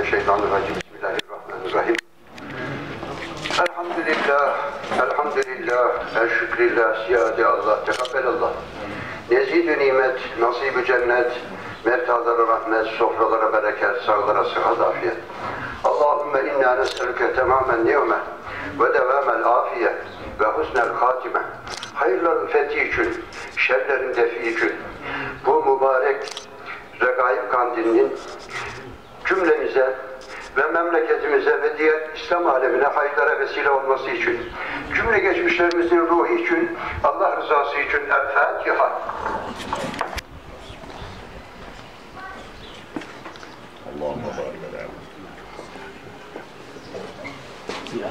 Mineşşeytanirracim. Bismillahirrahmanirrahim. Elhamdülillah, elhamdülillah, elşükrillah, siyade Allah, tekabbelallah. Nezid-ü nimet, nasib-ü cennet, mertalara rahmet, sofralara bereket, sağlara sıhhat, afiyet. Allahümme inna nes'elüke temamen niyme ve devamel afiye ve husnel hatime. Hayırların fethi için, şerlerin defi için, bu mübarek regaib kandilinin milletimize ve memleketimize ve diğer İslam alemine hayırlara vesile olması için, cümle geçmişlerimizin ruhu için, Allah rızası için El-Fatiha. Allah'ım Yeah.